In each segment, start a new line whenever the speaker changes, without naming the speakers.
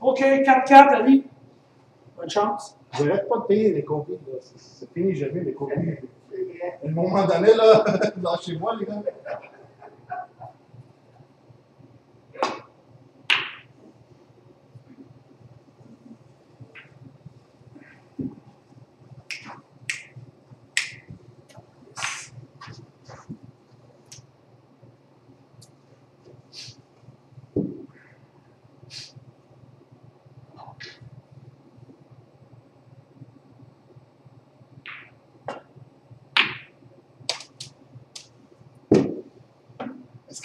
OK, 4-4, Ali. Bonne chance.
J'arrête pas de payer les là. C'est- fini jamais les combis. À un moment donné, là, lâchez-moi, les gars.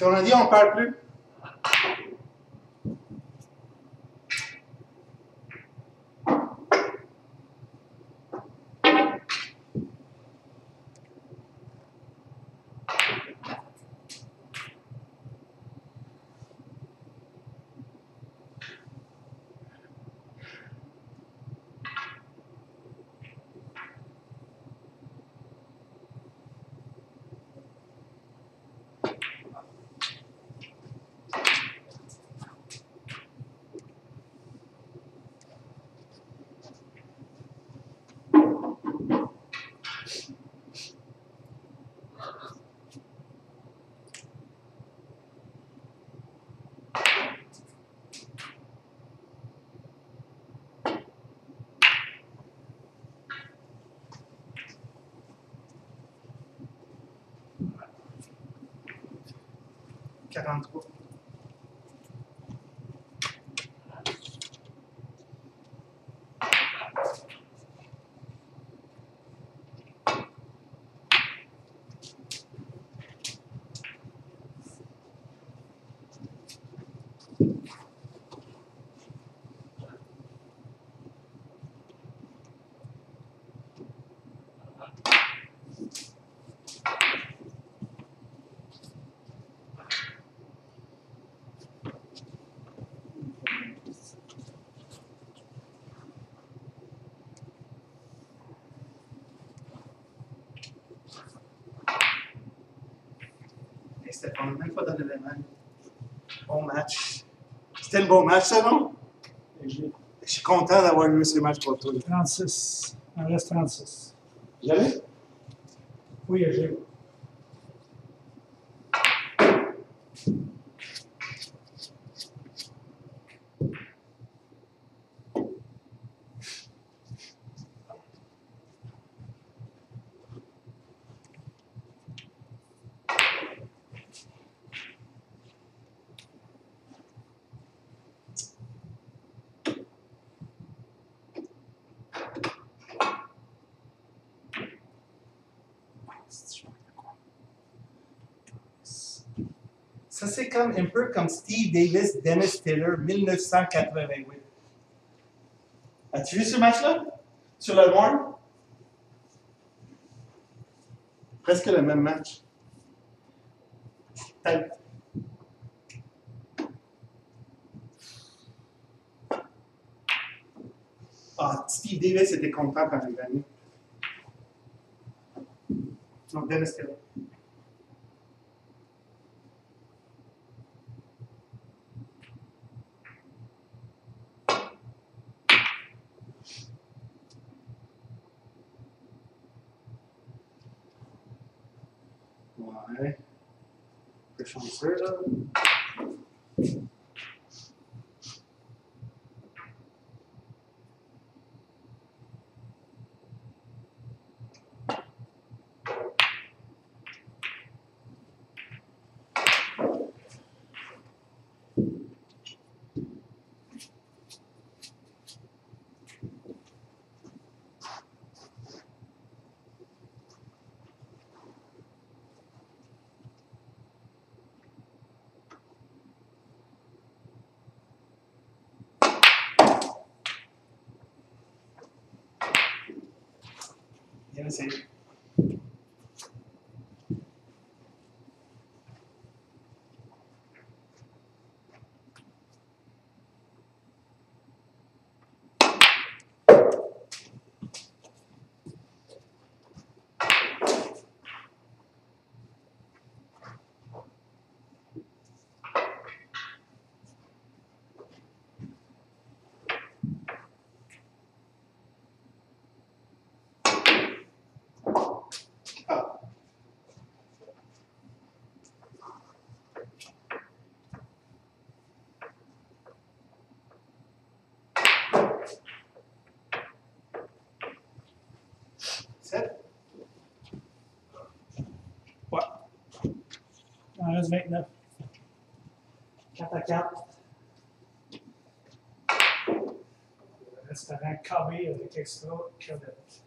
Qu'on a dit on parle plus? 家长沟。Et Stéphane, même pas donné les mains. Bon match. C'était un bon match, ça, non? Je suis content d'avoir eu ce match pour toi.
36. Il en reste 36.
J'allais?
Oui, j'ai.
C'est comme un peu comme Steve Davis, Dennis Taylor, 1988. As-tu vu ce match-là? Sur le noir? Presque le même match. Ah, Steve Davis était content quand il gagné. Non, Dennis Taylor. Deixa eu ver.
financeiro. What? I was making up. Cut that out. That's the next copy of the text note, kill it.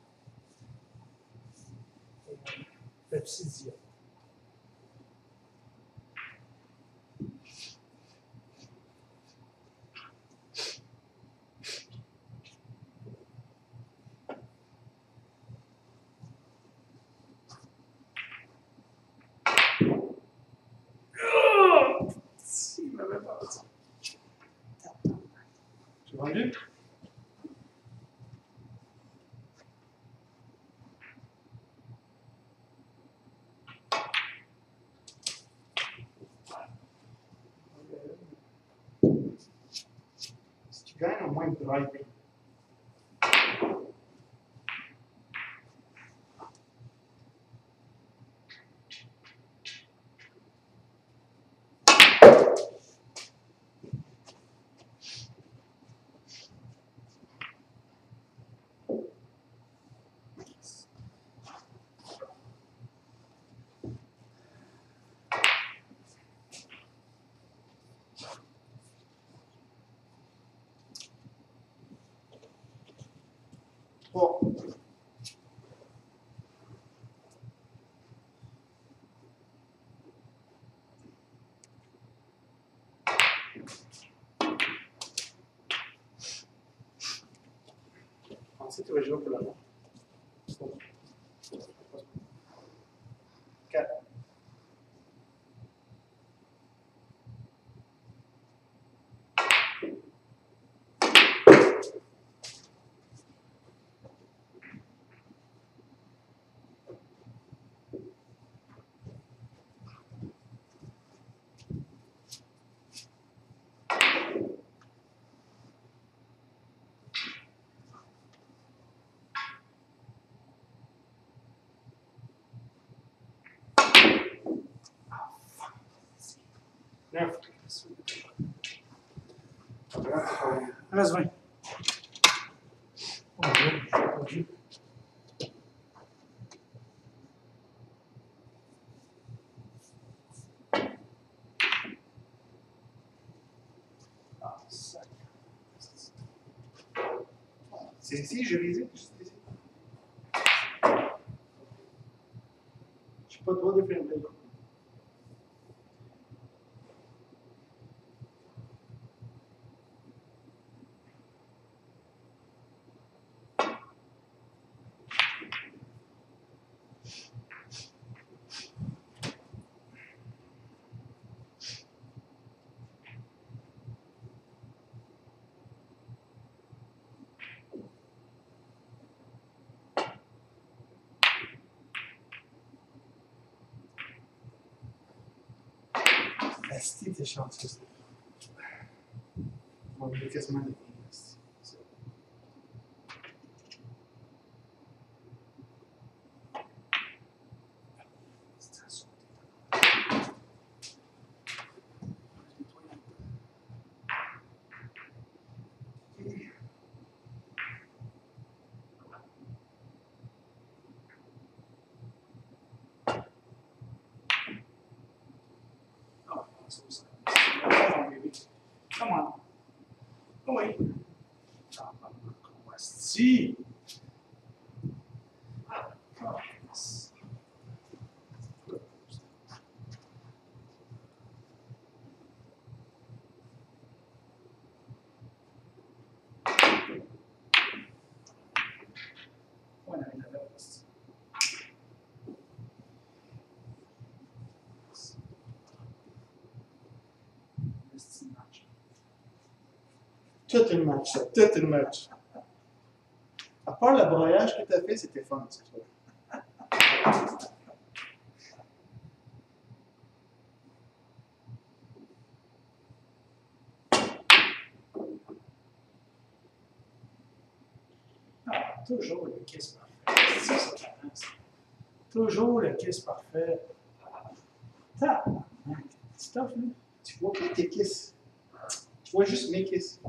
Tu gagnes au moins de drive. Trois. Vas jouer pour la
Reste 20. J'ai pas vu. Sac.
C'est ici, je ici. Je suis pas trop de faire Asti, t'es chanceux. On va quasiment les
Oh, so sorry. Come on, baby. Come on. Oh, wait. Ah, Si. Oh, yes. Bueno, ahí
À part le broyage que t'as fait, c'était fun, cette fois.
Ah, toujours le kiss parfait. C'est ça, ça. Toujours le kiss parfait. Ça, c'est tough, là.
Tu vois pas tes kisses. Tu vois juste mes kisses.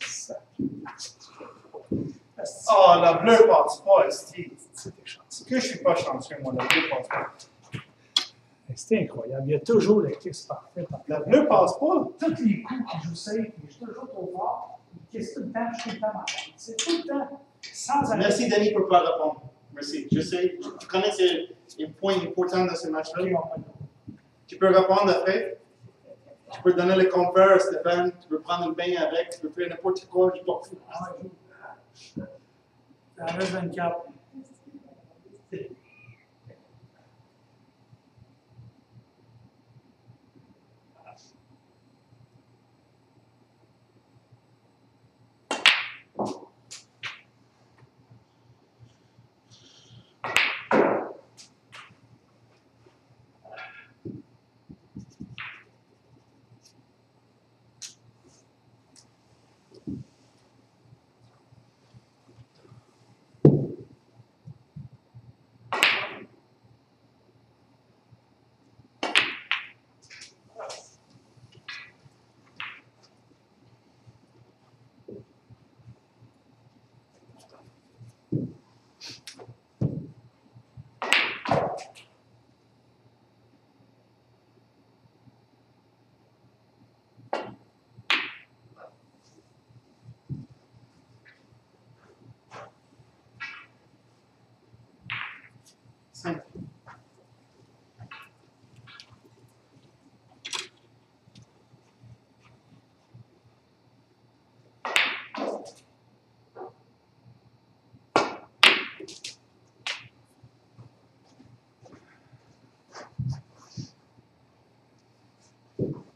Ça. Ah,
Oh, la bleue passe pas, Esti.
C'est des chances.
Que je suis pas chanceux, moi, la bleue passe pas.
C'est incroyable. Il y a toujours le kiss parfait.
La bleue passe pas.
Tous les coups que je mais je suis toujours trop fort. Il kiss tout le temps, je suis tout le temps malade. C'est tout le temps, sans arrêt.
Merci, Denis, pour pas répondre. Merci. Je sais, tu connais les points importants de ce match-là. Tu peux répondre après? Tu peux donner le compère à Stéphane. Tu peux prendre le bain avec. Tu peux faire n'importe quoi. Je t'en fous.
Ça reste 24.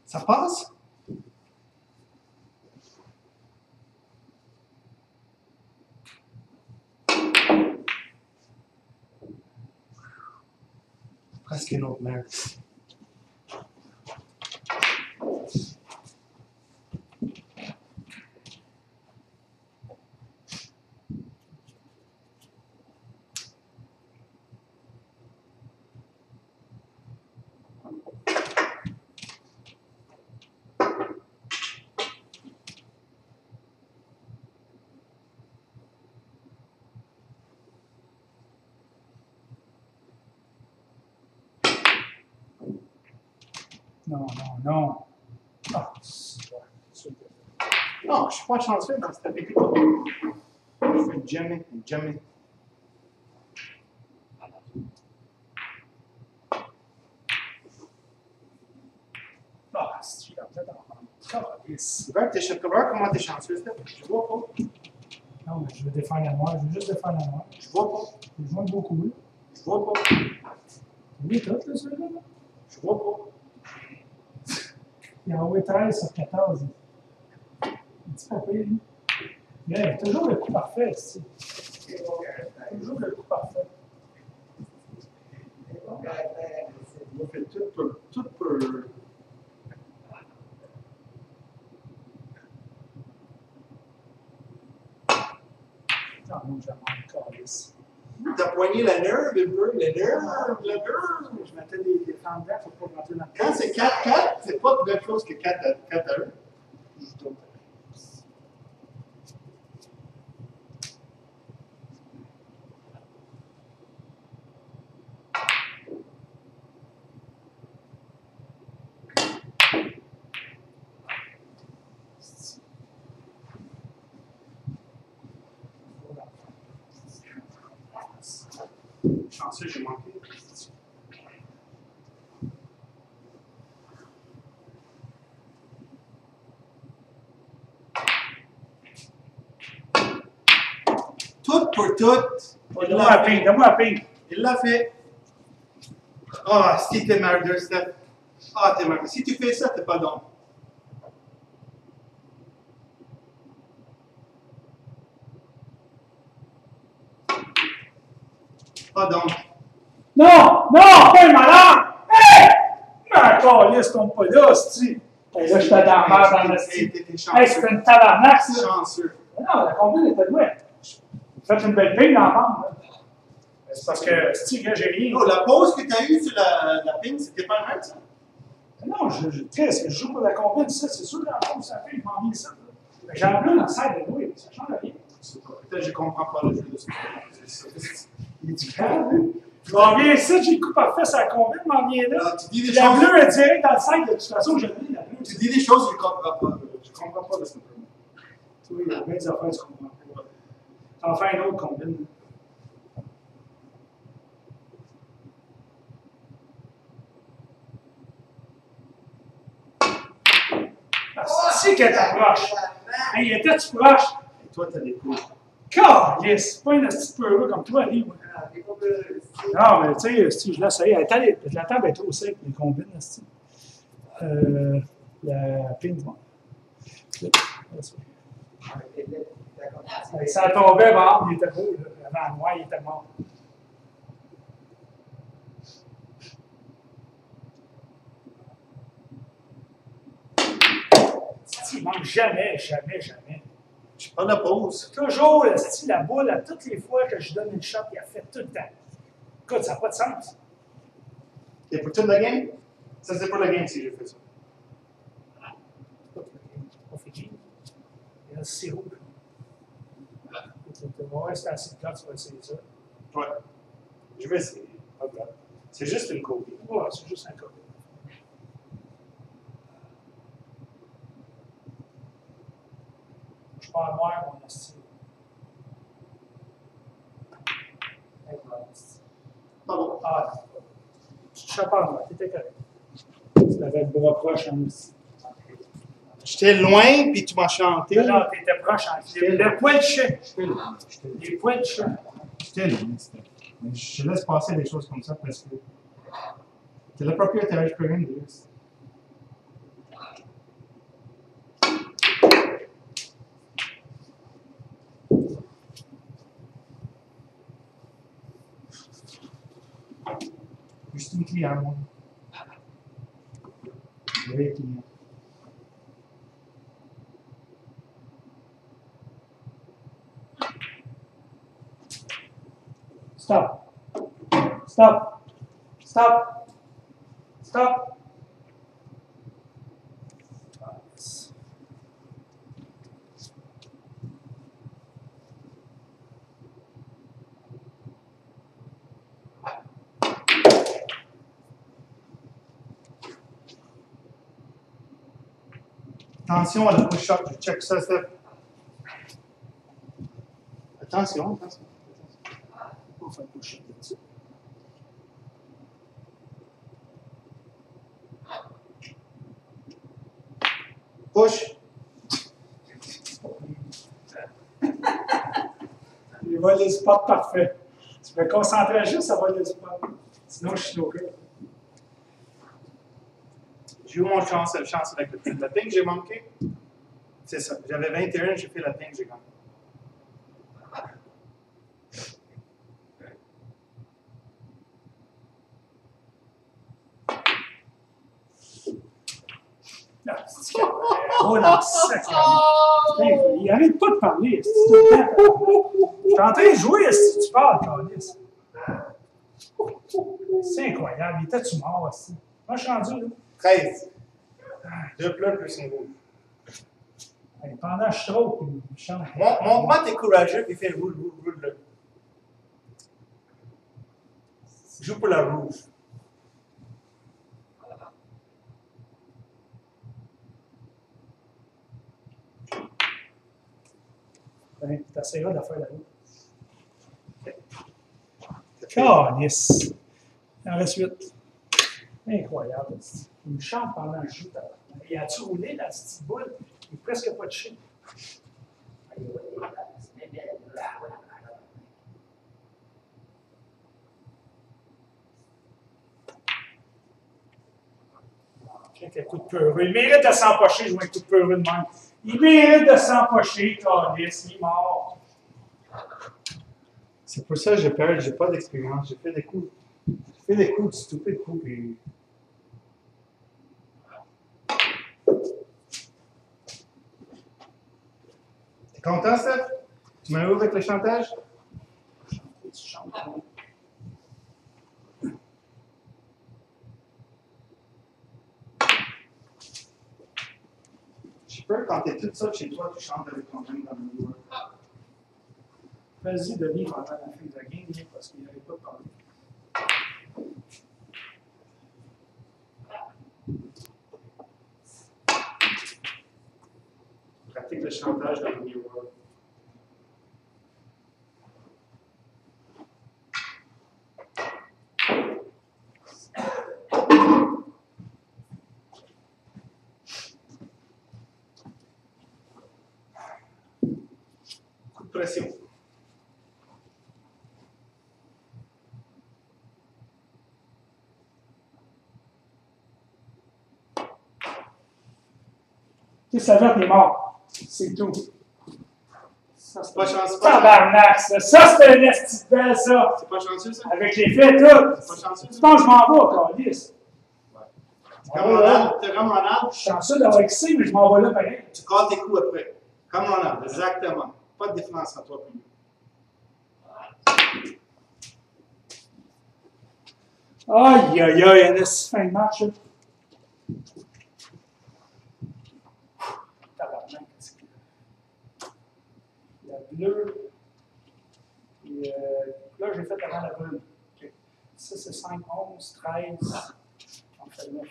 Ça passe? Presque une autre merde.
Non, non, non. Ah, c'est bon. C'est bon.
Pas chanceux dans cette équipe. Je fais jamais, jamais.
Ah, c'est tu peut-être en
t'es regarde comment t'es chanceux, Steph? Je vois pas.
Non, mais je veux défendre la noire. Je veux juste défendre la noire.
Je vois pas.
Je joue beaucoup. là.
Je vois pas.
Oui, tout, là, celui-là. là.
Je vois pas.
Il a envoyé 13 sur 14. Pire, lui. Mais toujours le coup parfait, ici. Toujours le coup parfait.
On fait tout pour, tout pour. T'as poigné la nerve, un peu, la nerve, la nerve.
Je mettais des, des fendants pour pas rentrer dans le
Quand c'est 4-4, c'est pas la même chose que 4 à, 4 à 1. Chanceux, j'ai manqué. Tout pour tout. Il
Donne-moi
l'a
ping, donne-moi la ping.
Il l'a fait. Ah, si t'es merdeux, Steph. Ah, t'es merdeux. Si tu fais ça, t'es pas dans. Pas dans.
Non, non, le malade! Hey! Ma calice, tombe pas là, c'est Hey, là, j'étais dans la merde dans le style.
T'es t'es
Hey, c'était une tabarnak, ça.
Chanceux.
Non, la combine était douée. Faites une belle ping dans la bande. là. C'est parce que, si, gars, j'ai rien.
Oh, la pause que t'as eue sur la, la ping, c'était pas mal, ça.
Non, je, je, je joue pour la combine, ça, c'est sûr, dans la pause, ça fait, je m'en viens ça. là. Mais J'ai un bleu dans le side de louer, ça change rien.
Que je comprends pas le jeu de ce
Il lui. Je m'en viens ici, j'ai le coup parfait, ça combine, je m'en viens là.
Tu dis des
La
choses.
bleue est direct dans le sac, de toute façon, je l'ai, la bleue.
Tu dis des choses, je comprends pas. Je comprends pas de ce jeu.
Tu vois, il y a bien des affaires, tu comprends pas. T'en fais un autre combine. Ah, c'est qu'elle t'approche. Il était tu proche.
Et toi, t'as des coups.
Calice, c'est pas une petite peu comme toi, lui. moi. Non, mais tu sais, je laisse aller, la table est trop sec, les combines. Euh, la pin, Ça tombait, bon, il était beau. Avant moi, il était mort. Il manque jamais, jamais, jamais.
Je prends la pause.
Toujours style, la boule, à toutes les fois que je donne une shot, il a fait tout le temps. Écoute, ça n'a pas de sens.
Et pour toute la game? Ça, c'est pour la game si j'ai fait ça.
C'est pas pas Fiji. Il y a c'est rouge. Tu vas voir, c'est assez de temps, tu vas essayer ça.
Ouais. Je vais essayer. C'est juste une copie.
Ouais, c'est juste un code. À moi, mon style.
Pardon.
Ah, tu te chopes pas moi, t'étais correct. Tu avais le bras proche en aussi.
J'étais loin, puis tu m'as chanté.
Non, non, t'étais proche en
J'étais
Le poil de chien. Les poils de chien.
J'étais c'était- mais Je laisse passer des choses comme ça parce que c'est le propriétaire, je peux rien dire. Juste une client, moi. J'avais un client.
Stop. Stop. Stop. Stop.
Attention à la push-up, je check ça. Attention, attention.
On fait push-up là-dessus.
Push.
Il va les spots parfait. Tu me concentrer juste à voir les spots. Sinon, je suis snooker.
J'ai eu mon chance, la chance avec le. La ping, j'ai manqué. C'est ça. J'avais 21, j'ai fait la ping, j'ai gagné.
Que- Oh Il arrête pas de parler. que. Je suis en train de jouer, que tu parles, Carlis? C'est incroyable. Il était-tu mort aussi? Moi, je suis rendu là.
13. Deux bleus plus un rouge.
Hey, Pendant je stroke, il me chante.
Mon- Montre-moi t'es courageux et fais le rouge, rouge, rouge, bleu. Joue pour la rouge.
Ben, T'essaieras de faire la route. Carlis. Il en reste 8. Incroyable. Il me chante pendant que je joue. Il a-tu roulé la petite boule? Il n'est presque pas le coup de peureux. Il mérite de s'empocher, jouer un coup de peureux de même. Il mérite de s'empocher, Carlis. Il est mort.
C'est pour ça que j'ai peur, j'ai pas d'expérience. J'ai fait des coups. J'ai fait des coups de stupides coups. Content, Steph? Tu m'as eu avec le chantage? J'ai peur quand t'es toute seule chez toi, tu chantes avec ton même dans le joueur.
Vas-y, Denis, pendant la fin de la game, là, parce qu'il n'arrive pas de parler.
Pratique le chantage dans le miroir. Coup de pression.
Tu sais, ça va, t'es mort. C'est tout. Ça,
C'est pas chanceux.
Tabarnak, ça. Ça, c'est un esti de belle, ça.
C'est pas chanceux, ça?
Avec les faits, tout.
C'est pas chanceux,
Tu penses que je m'en vais, Carlis?
Comme Ronald, t'es comme Ronald,
Je suis chanceux d'avoir excité, mais je m'en vais là pareil.
tu calls tes coups après. Comme Ronald, exactement. Pas de différence entre toi et lui.
Aïe, aïe, aïe, un esti fin de match, là. Tabarnak, qu'est-ce qu'il y a? Et, euh, là, j'ai fait avant la. Ok. Ça, c'est 5, 11, 13. On fait 9.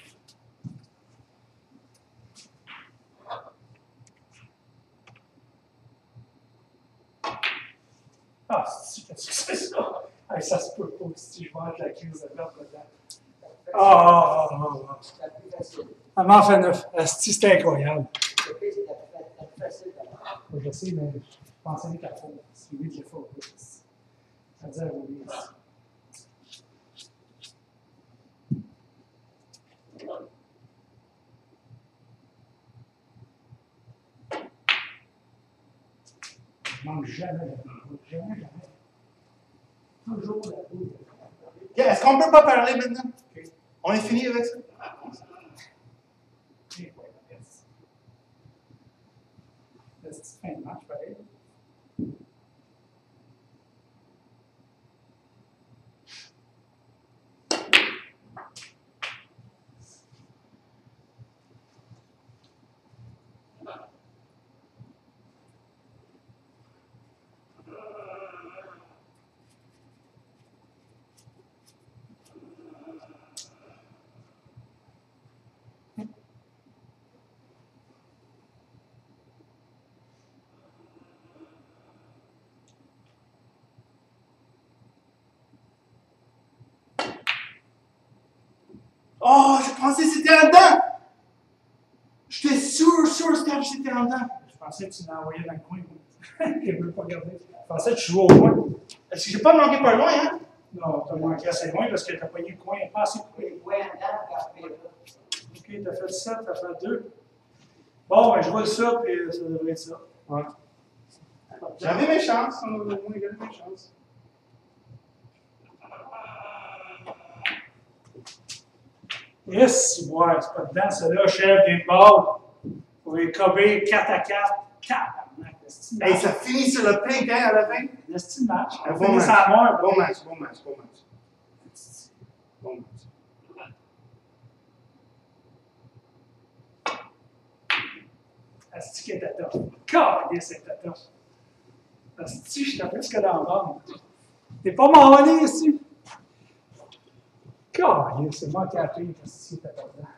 Ah, c'est ça? Hey, ça se peut pas si je être la crise de merde dedans. Ah,
C'est la plus facile.
ah. Elle m'en fait neuf. C'était incroyable. Je sais, mais l'a fait. au bout. Ça veut dire, oui. Je manque jamais la boule. Jamais, jamais. Toujours la boule.
Ok, Est-ce qu'on peut pas parler maintenant? On est fini avec ça?
C'est fin de match, pareil.
Oh, je pensais que c'était en dedans! J'étais sûr, sûr, Steph, que c'était en dedans.
Je pensais que tu envoyé dans le coin. moi. Je ne veux pas regarder. Je pensais que tu jouais au coin.
Est-ce que j'ai pas manqué pas loin, hein?
Non, t'as manqué assez loin parce que t'as pogné le coin, pas assez
je fais là.
Ok, t'as fait 7, t'as fait 2. Bon, ben je vois ça, puis ça devrait être ça.
Ouais. J'avais mes chances, on a au moins égale mes chances.
Yes, ouais, c'est pas dedans, celle-là, chef d'une balle. Pour les cober 4 à 4. Tabarnak,
Hey, ça finit sur le pink, hein, à la fin?
style match.
Un
On
bon match.
mort.
Bon match, bon match, bon match. Bon match.
Asti qui était tough. Calais, c'était tough. Asti, j'étais presque dans le ventre. T'es pas m'envoler ici? Calais, c'est moi qui ai appris pas dedans.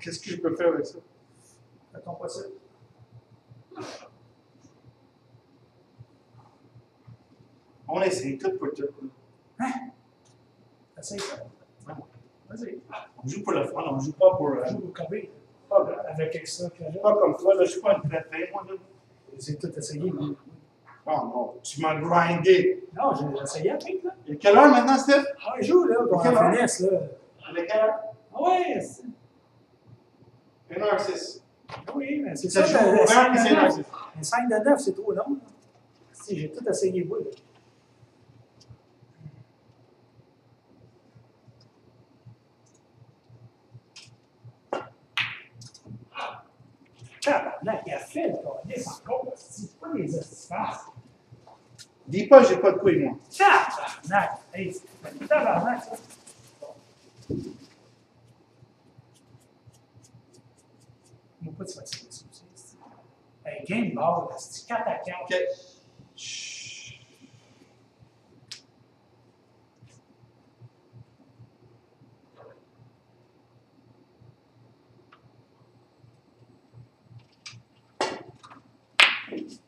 Qu'est-ce que je peux faire avec ça?
Fais ton possible.
On essaie tout pour tout.
Essaye ça. Vas-y.
On joue pour le fun, on joue pas pour. euh,
Joue au cober. Pas avec que j'ai.
pas comme toi, là, je suis pas une prêtée, moi, là.
J'ai tout essayé. mais-
Oh non, tu m'as grindé.
Non, j'ai essayé à pink, là.
Il est quelle heure maintenant, Steph?
Ah, il joue, là, en
heure?
finisse, là.
Il est quelle heure?
Ah ouais, c'est-
1h06.
oui, mais c'est
Ça
ça.
joue c'est
neuf.
1h06.
Un 5 de 9, c'est trop long. Si, j'ai tout essayé, oui. là. Tabarnak, il a fait le. C'est pas des espaces.
Dis pas, j'ai pas de couilles, moi.
Tabarnak! Hey, tabarnak, ça. Moi, pas de fatiguer ça aussi. Hey, game ball, c'est 4 à 4.
OK.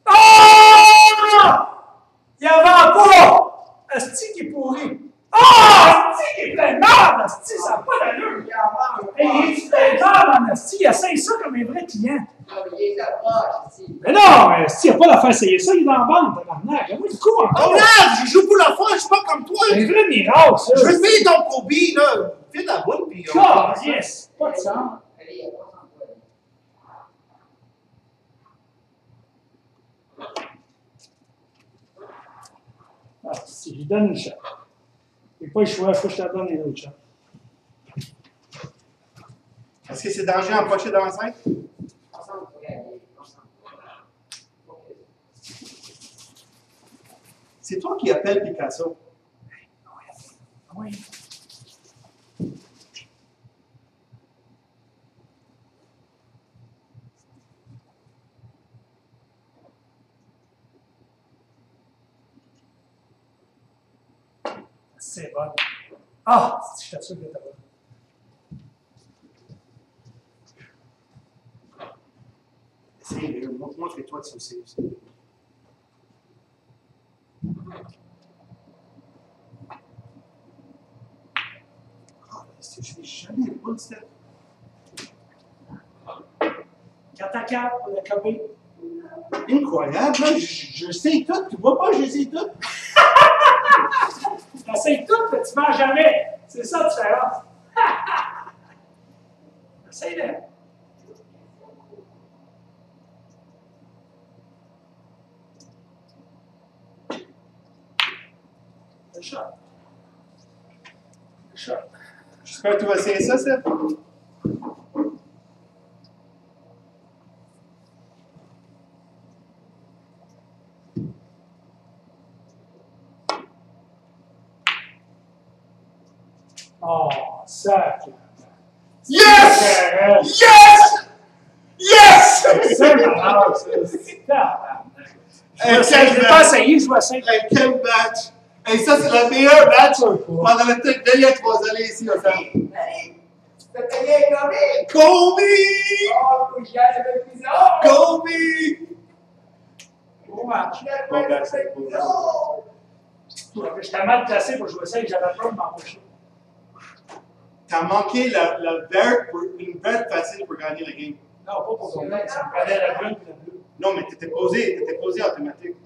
Ah! Il y avait pas! Asti qui est pourri. Ah! Asti qui est plein de merde! Asti, ça n'a pas d'allure! Hey, il est en Asti, il essaye ça comme un vrai client.
Non, mais
non, mais Asti, il n'a pas l'affaire d'essayer ça, il est dans la bande, tabarnak. Moi, du coup,
Oh,
encore.
regarde, je joue pour la fois, je suis pas comme toi.
C'est un vrai miracle, ça.
Je veux payer ton Kobe, là. Fais la boule, puis
Ah,
va
yes! Pas de sens.
N'y a.
Ah, si, je lui donne une n'y a pas le choix, il faut que je te donne.
Est-ce que c'est dangereux d'approcher dans l'enceinte? C'est toi qui appelles Picasso.
Oui. C'est bon. Ah, je suis sûr que t'as bon.
Montre-moi que toi, tu sais je n'ai jamais le bon step.
4 à 4 pour Kobe.
Incroyable, là, je, sais tout. Tu vois pas, je sais tout.
T'essayes tout, mais tu ne jamais. C'est ça la différence. Essaye-le. Le shot. Le shot.
J'espère que tu vas essayer ça, Seth.
Oh, sac.
Yes! Yes! Yes!
C'est malade, ça. C'est tabarnak. Je
Hey, match! match! Hey, ça, c'est le meilleur match pendant le ici, au centre.
Allez, tu peux payer un comique.
Kobe!
Oh, que.
Kobe!
Bon match.
Aller avec prison.
J'étais mal placé pour jouer ça et j'avais peur de m'embaucher.
T'as manqué la, la verte pour une verte facile pour gagner la game.
Non, pas pour me prenait la et la bleue.
Non, mais t'étais posé, t'étais posé automatique.